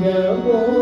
Yeah, boy.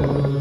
Amen.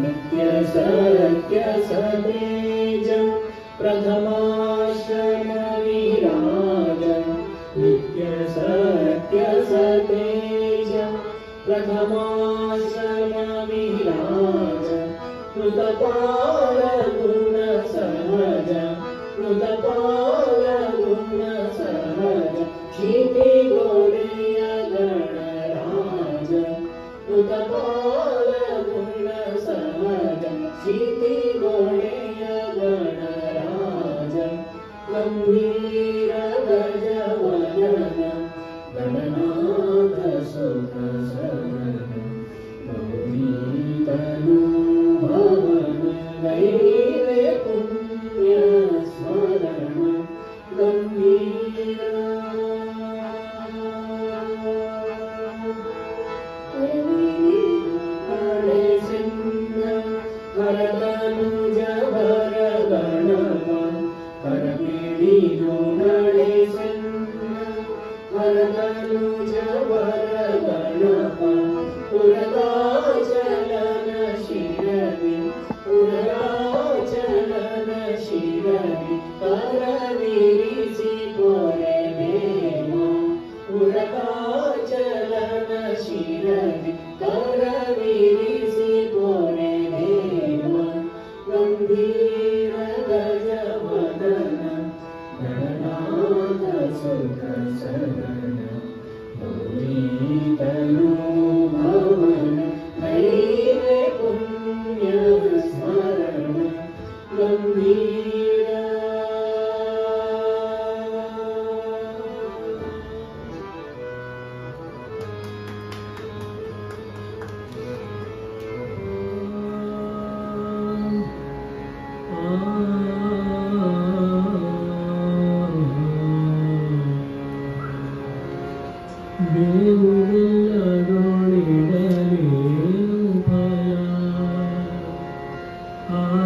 नृत्यशलत्यसतेज प्रथमाश्रमविराज मिराज प्रथमाश्रमविराज कृतपा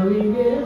Glory, glory.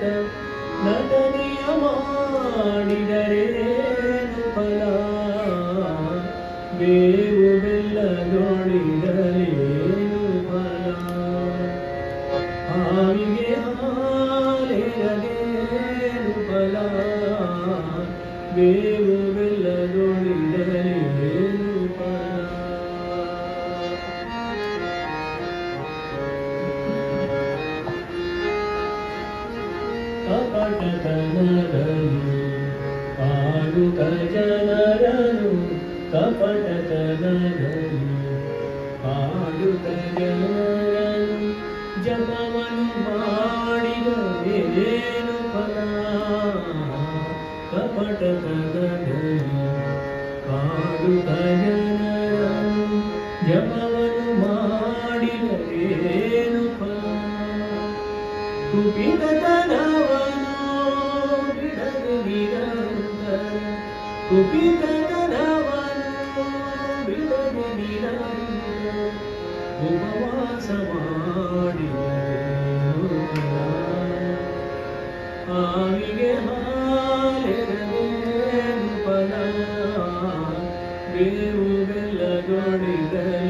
ನಟ ನಟನೆಯ ಮಾಡಿದರೆ ಫಲ ಬೇ ಉಪವಾಸ ಮಾಡಿದೆನು ಆವಿಗೆ ಹಾಲೆರವೇನು ಫಲ ಬೇವು ಬೆಲ್ಲಗೊಡಿದನು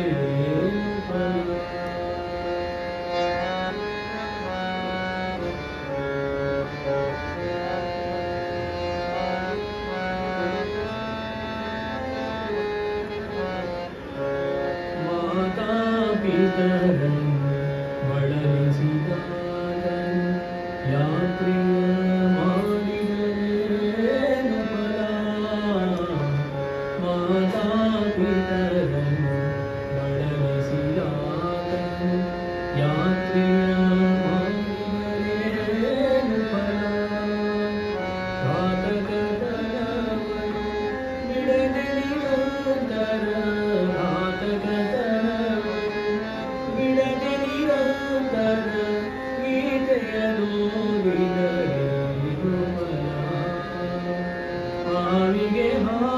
home.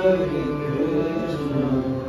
Krishna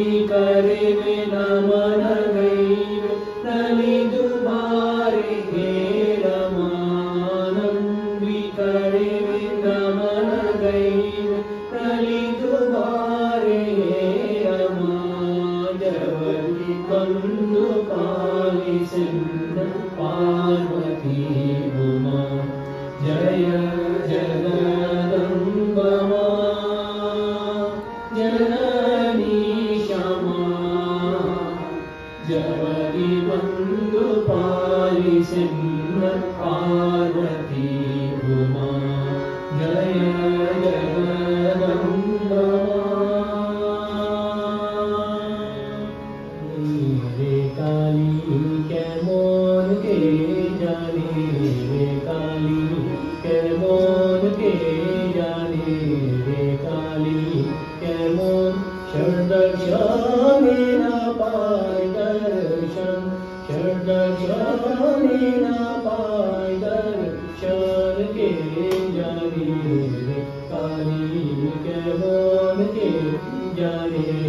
भी करे वे जाने।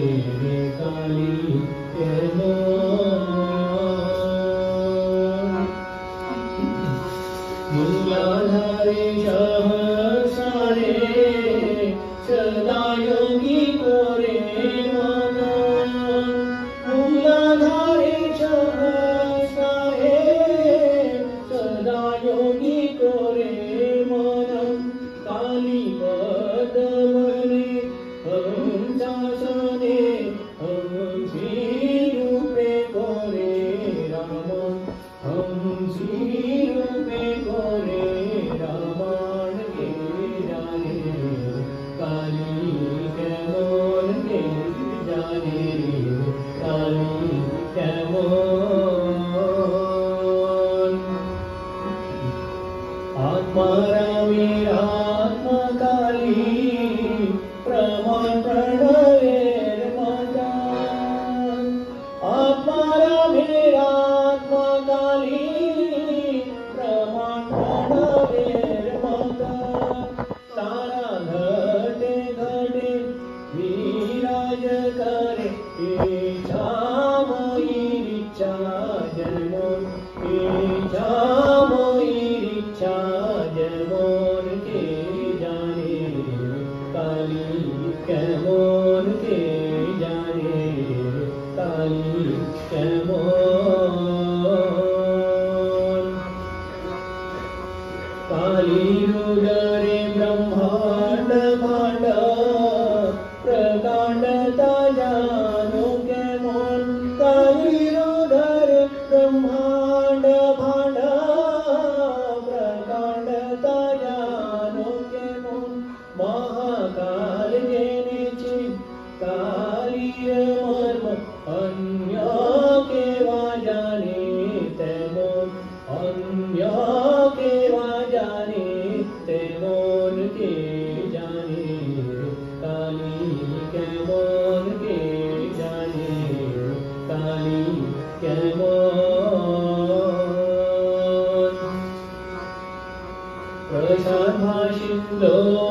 Oh.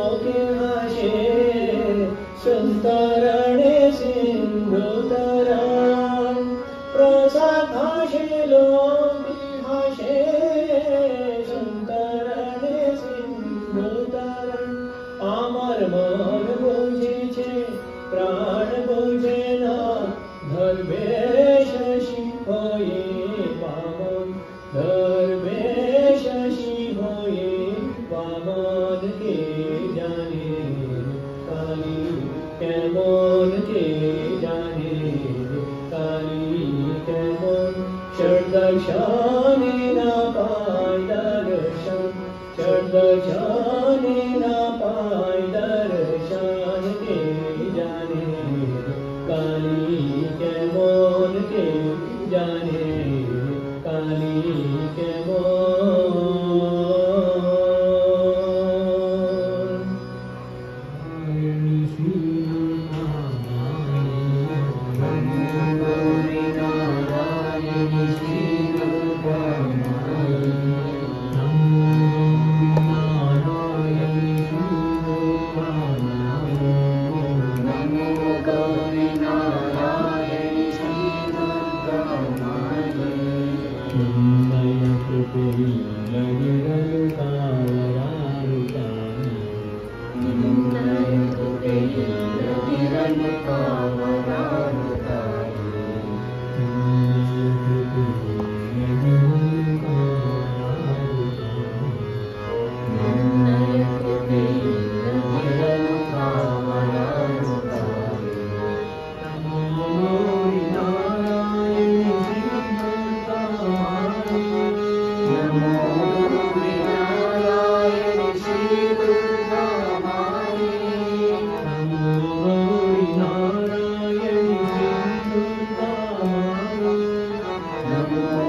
Amen.